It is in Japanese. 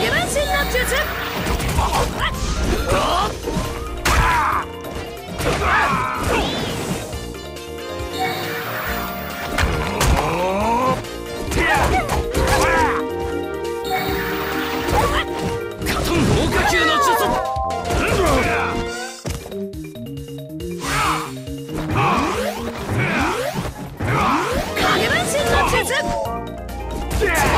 影分身の術カトン豪華級の術 Yeah!